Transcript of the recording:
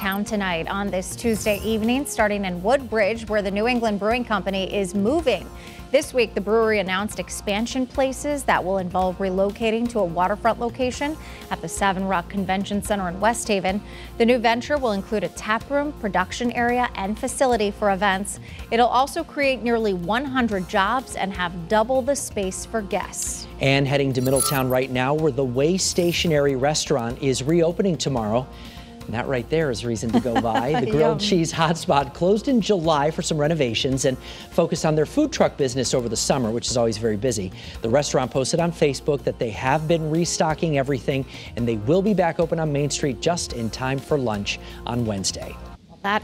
town tonight on this Tuesday evening, starting in Woodbridge, where the New England Brewing Company is moving. This week, the brewery announced expansion places that will involve relocating to a waterfront location at the Savin Rock Convention Center in West Haven. The new venture will include a tap room, production area, and facility for events. It'll also create nearly 100 jobs and have double the space for guests. And heading to Middletown right now, where the Way Stationery restaurant is reopening tomorrow. And that right there is reason to go by. The grilled cheese hotspot closed in July for some renovations and focused on their food truck business over the summer, which is always very busy. The restaurant posted on Facebook that they have been restocking everything and they will be back open on Main Street just in time for lunch on Wednesday. That